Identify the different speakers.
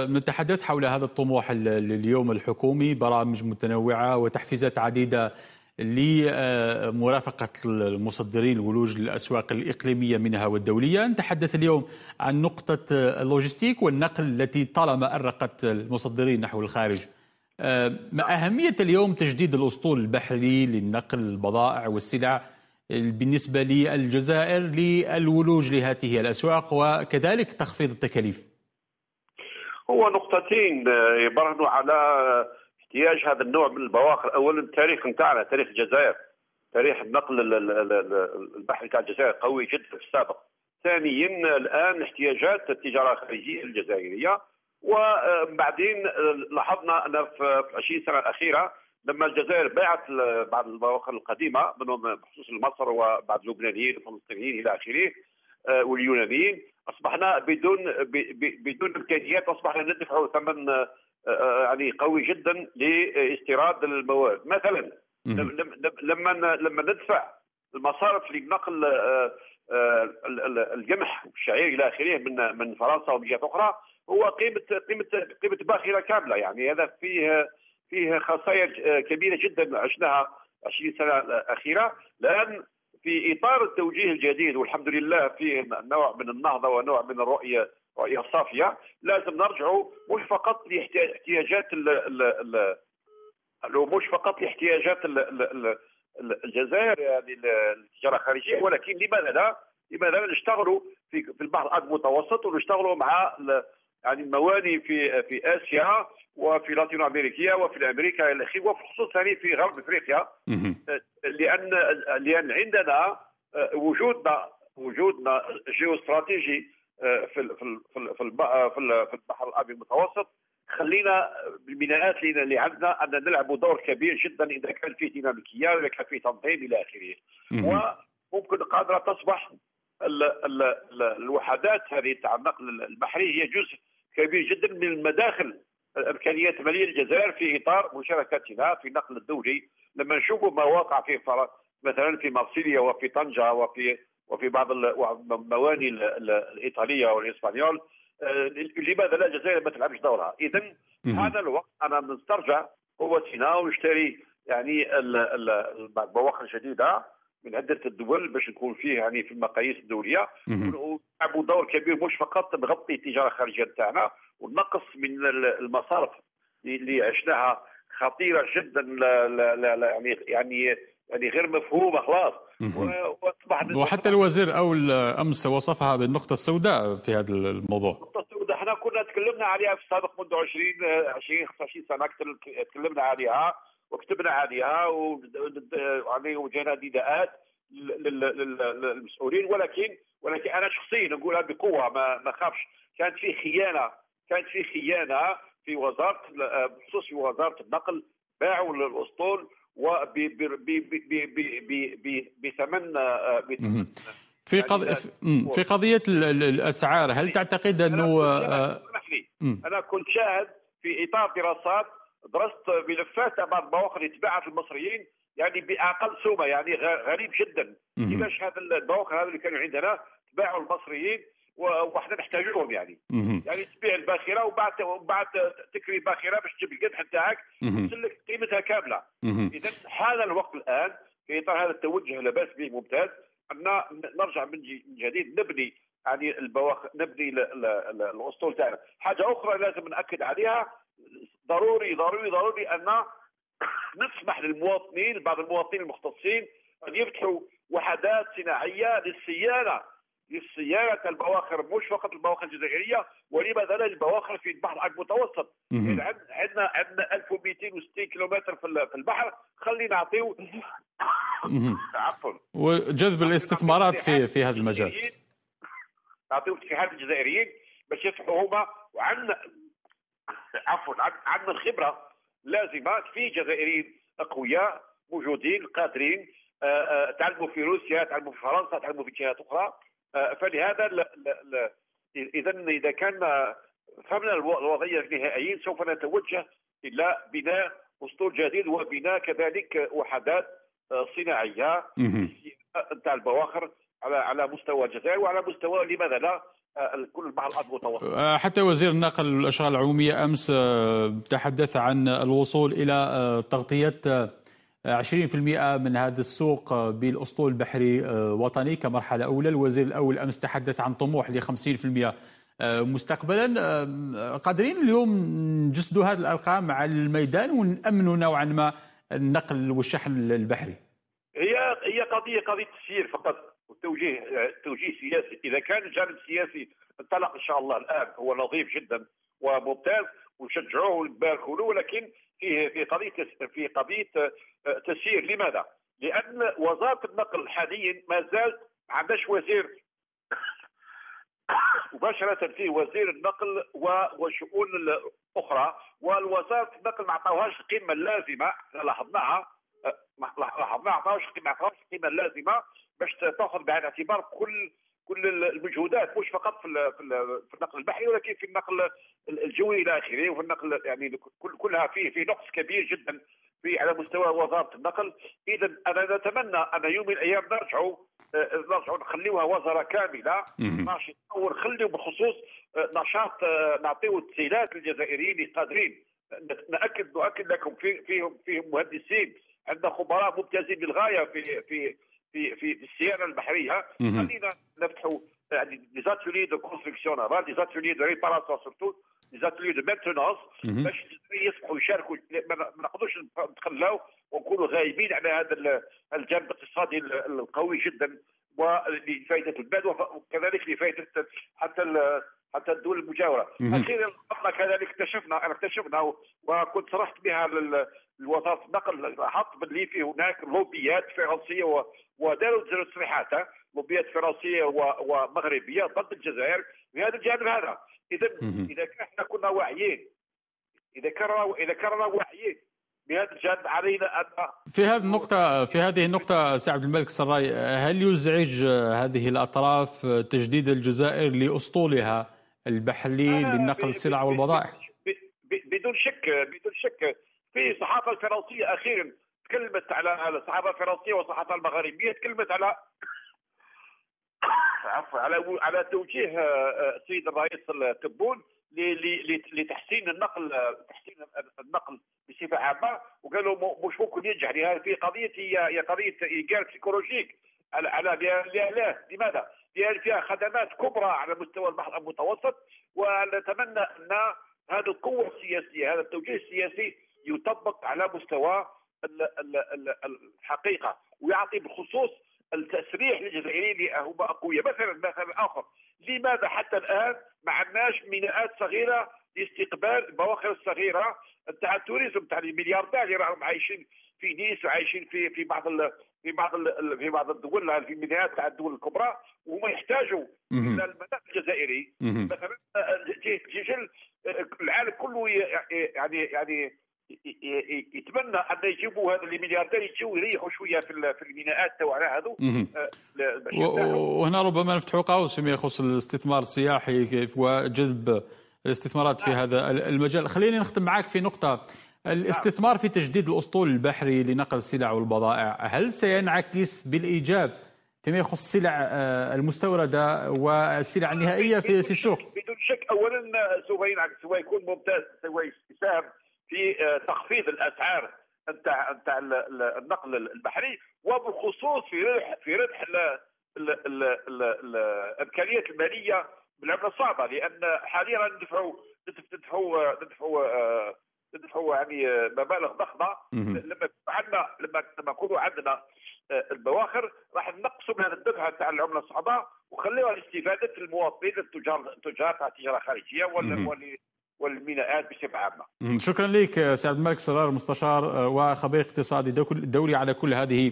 Speaker 1: نتحدث حول هذا الطموح اليوم الحكومي برامج متنوعة وتحفيزات عديدة لمرافقة المصدرين الولوج للأسواق الإقليمية منها والدولية. نتحدث اليوم عن نقطة اللوجستيك والنقل التي طالما أرقت المصدرين نحو الخارج. ما أهمية اليوم تجديد الأسطول البحري للنقل البضائع والسلع بالنسبة للجزائر للولوج لهذه الأسواق وكذلك تخفيض التكاليف.
Speaker 2: هو نقطتين يبرهنوا على احتياج هذا النوع من البواخر. اولا التاريخ نتاعنا تاريخ الجزائر تاريخ النقل البحري تاع الجزائر قوي جدا في السابق. ثانيا الآن احتياجات التجارة الخارجية الجزائرية. وبعدين لاحظنا أن في 20 سنة الأخيرة لما الجزائر باعت بعض البواخر القديمة منهم بخصوص مصر وبعض اللبنانيين والفلسطينيين إلى آخره آه، واليونانيين أصبحنا بدون بدون إمكانيات أصبحنا ندفع ثمن آه، آه، يعني قوي جدا لاستيراد المواد مثلا لما لما ندفع المصارف لنقل القمح والشعير إلى آخره من من فرنسا ومن جهات أخرى هو قيمه قيمه قيمة باخرة كاملة. يعني هذا فيه فيه خسائر كبيرة جدا عشناها 20 سنة الأخيرة. لأن في إطار التوجيه الجديد والحمد لله فيه نوع من النهضة ونوع من الرؤية رؤية صافية لازم نرجعوا مش فقط لاحتياجات مش فقط لاحتياجات الجزائر يعني التجاره الخارجيه ولكن لماذا لا؟ لماذا لا نشتغلوا في في البحر المتوسط ونشتغلوا مع يعني المواني في في آسيا وفي لاتين أمريكا وفي أمريكا إلى اخره وفي الخصوص ثاني في غرب إفريقيا. لأن لأن عندنا آه، وجودنا وجودنا جيوستراتيجي آه، في في في في البحر الأبيض المتوسط. خلينا بالبناءات اللي عندنا ان نلعب دور كبير جدا إذا كان فيه ديناميكية وإذا كان فيه تنظيم إلى آخره. وممكن قادرة تصبح ال ال ال الوحدات هذه تاع النقل البحري هي جزء كبير جدا من المداخل الإمكانيات الماليه للجزائر في إطار مشاركتنا في النقل الدولي. لما نشوفوا ما وقع في مثلا في مارسيليا وفي طنجة وفي وفي بعض المواني الإيطالية والإسبانيول آه، لماذا لا الجزائر ما تلعبش دورها؟ اذا هذا الوقت أنا نسترجع قوتنا ونشتري يعني البواخر الجديدة. من عدة الدول باش نكون فيه يعني في المقاييس الدولية. ونلعبوا دور كبير مش فقط نغطي التجارة الخارجية نتاعنا ونقص من المصارف اللي عشناها خطيرة جدا لا لا لا يعني يعني يعني غير مفهومة خلاص.
Speaker 1: وحتى الوزير أو أمس وصفها بالنقطة السوداء في هذا الموضوع.
Speaker 2: النقطة السوداء إحنا كنا تكلمنا عليها في السابق منذ 20 20 25 سنة تكلمنا عليها. وكتبنا عليها يعني وجهنا نداءات للمسؤولين. ولكن ولكن أنا شخصيا نقولها بقوة ما ما خافش. كانت في خيانة كانت في خيانة في وزارة بخصوص في وزارة النقل باعوا الأسطول وبثمن
Speaker 1: في قضية في قضية الأسعار هل تعتقد أنه
Speaker 2: آه، أنا كنت شاهد في إطار دراسات درست ملفات بعض المواقع اللي تباعت المصريين يعني بأقل سومة يعني غريب جدا. كيفاش هذا المواقع هذا اللي كانوا عندنا تباعوا المصريين وإحنا نحتاجوهم يعني. يعني تبيع الباخرة وبعد وبعد تكري باخرة باش تجيب القدح نتاعك لك قيمتها كاملة. إذا حان الوقت الآن في إطار هذا التوجه لا بأس به ممتاز أن نرجع من جديد نبني يعني البواخر نبني الأسطول تاعنا. حاجة أخرى لازم نأكد عليها ضروري ضروري ضروري أن نسمح للمواطنين بعض المواطنين المختصين أن يفتحوا وحدات صناعية للصيانه للصيانه البواخر مش فقط البواخر الجزائرية ولماذا لا البواخر في البحر المتوسط. عندنا عندنا 1260 كيلومتر في البحر خلينا نعطيو
Speaker 1: عفوا. وجذب الاستثمارات في في هذا المجال.
Speaker 2: نعطيو اتحاد الجزائريين باش يفتحوا هما وعندنا عفوا عندنا الخبرة لازمه في جزائريين أقوياء موجودين قادرين آه، آه، تعلموا في روسيا تعلموا في فرنسا تعلموا في جهات أخرى. آه، فلهذا اذا إذا كان فهمنا الوضعية النهائيين سوف نتوجه إلى بناء أسطول جديد وبناء كذلك وحدات صناعية نتاع البواخر على على مستوى الجزائر وعلى مستوى لماذا لا؟ كل البحر الابيض المتوسط
Speaker 1: حتى وزير النقل والاشغال العمومية أمس تحدث عن الوصول إلى تغطية 20% من هذا السوق بالأسطول البحري وطني. كمرحلة أولى، الوزير الأول أمس تحدث عن طموح ل 50% مستقبلا. قادرين اليوم نجسدوا هذه الأرقام على الميدان ونامنوا نوعا ما النقل والشحن البحري.
Speaker 2: هي هي قضية قضية تسيير فقط. وتوجيه توجيه سياسي، إذا كان الجانب السياسي انطلق إن شاء الله الآن هو نظيف جدا وممتاز ونشجعوه ونباركوا له ولكن في في قضيه في قضية آه، تسيير. لماذا؟ لأن وزارة النقل حاليا ما زالت ما عندهاش وزير. مباشرة في وزير النقل والشؤون الأخرى والوزارة النقل ما عطاوهاش القيمة اللازمة لاحظناها آه، لاحظناها ما عطاوهاش القيمة اللازمة باش تاخذ بعين الاعتبار كل كل المجهودات مش فقط في في النقل البحري ولكن في النقل الجوي إلى آخره وفي النقل يعني كلها فيه في نقص كبير جدا في على مستوى وزارة النقل. اذا أنا نتمنى أن يوم من الأيام نرجعوا آه، نرجعوا نخليوها وزارة كاملة. ماشي. ونخليو بخصوص آه، نشاط آه، نعطيو تسهيلات للجزائريين القادرين. نأكد نؤكد لكم في فيهم فيهم مهندسين عندنا خبراء ممتازين للغايه في في في في, في الصيانة البحرية. خلينا نفتحوا يعني des ateliers de construction des ateliers de réparation surtout des ateliers de maintenance باش يصبحوا يشاركوا ما نقدروش نتخلاو ونكونوا غايبين على هذا الجانب الاقتصادي القوي جدا ولفائده البلاد وكذلك لفائده حتى حتى الدول المجاورة. أخيرا كذلك اكتشفنا اكتشفنا وكنت صرحت بها لوزاره النقل لاحظت باللي في هناك لوبيات فرنسية وداروا تصريحات لوبيات فرنسية ومغربية ضد الجزائر في هذا الجانب هذا. إذا اذا إحنا كنا واعيين إذا كان إذا كنا واعيين بهذا الجانب علينا أن
Speaker 1: في هذه النقطة في هذه النقطة سي عبد الملك السراي هل يزعج هذه الأطراف تجديد الجزائر لأسطولها البحري آه لنقل السلع والبضائع؟
Speaker 2: بدون شك بدون شك. في الصحافة الفرنسية أخيرا تكلمت على الصحافة الفرنسية والصحافة المغاربية تكلمت على عفوا على على توجيه آه، السيد الرئيس التبون لتحسين النقل تحسين النقل بصفة عامة وقالوا مش ممكن ينجح لهذه في قضية هي قضية ايجار سيكولوجيك على على لماذا؟ لأن فيها خدمات كبرى على مستوى البحر المتوسط ونتمنى أن هذه القوة السياسية هذا التوجيه السياسي يطبق على مستوى الحقيقة ويعطي بخصوص التسريح للجزائريين اللي هما أقوياء مثلا مثلا آخر. لماذا حتى الآن ما عندناش ميناءات صغيرة لاستقبال البواخر الصغيرة؟ نتاع التوريزم نتاع الملياردير اللي راهم عايشين في نيس وعايشين في في بعض ال في بعض ال في بعض الدول في الميناءات تاع الدول الكبرى وهما يحتاجوا إلى المناخ الجزائري. مثلا تيجي العالم كله يعني يعني يتمنى أن يجيبوا هذا الملياردير يجوا يريحوا شوية في في الميناءات تاعنا هذو.
Speaker 1: آه، وهنا ربما نفتحوا قوس فيما يخص الاستثمار السياحي وجذب الاستثمارات في نعم. هذا المجال. خليني نختم معك في نقطة. الاستثمار في تجديد الأسطول البحري لنقل السلع والبضائع هل سينعكس بالإيجاب فيما يخص السلع آه، المستوردة والسلع النهائية في في السوق؟
Speaker 2: بدون شك اولا سوف ينعكس سوف يكون ممتاز سوف يساهم في آه، تخفيض الأسعار نتاع نتاع النقل البحري وبالخصوص في ربح في ربح الإمكانيات المالية بالعملة الصعبة لأن حاليا ندفعوا ندفعوا ندفعوا آه، ندفعوا يعني آه، مبالغ ضخمة. لما عندنا لما لما يكونوا عندنا البواخر راح نقصوا من الدفع تاع العملة الصعبة وخليوها لاستفادة المواطنين التجار التجار تاع التجاره الخارجيه ولا والميناءات بصفه عامه.
Speaker 1: شكرا لك سي عبد الملك سرار مستشار وخبير اقتصادي دولي على كل هذه